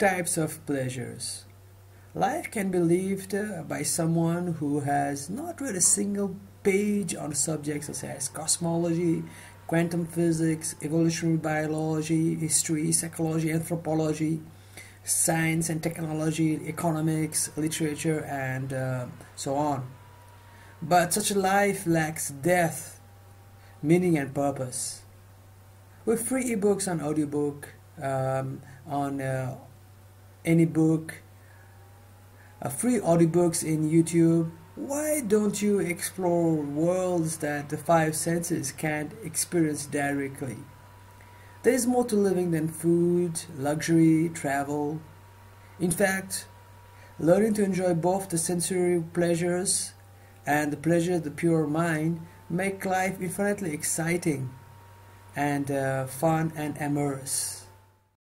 types of pleasures. Life can be lived uh, by someone who has not read a single page on subjects such as cosmology, quantum physics, evolutionary biology, history, psychology, anthropology, science and technology, economics, literature, and uh, so on. But such a life lacks depth, meaning, and purpose. With free ebooks on audiobook, um, on uh, Anybook, uh, free audiobooks in YouTube, why don't you explore worlds that the five senses can't experience directly? There is more to living than food, luxury, travel. In fact, learning to enjoy both the sensory pleasures and the pleasure of the pure mind make life infinitely exciting and uh, fun and amorous.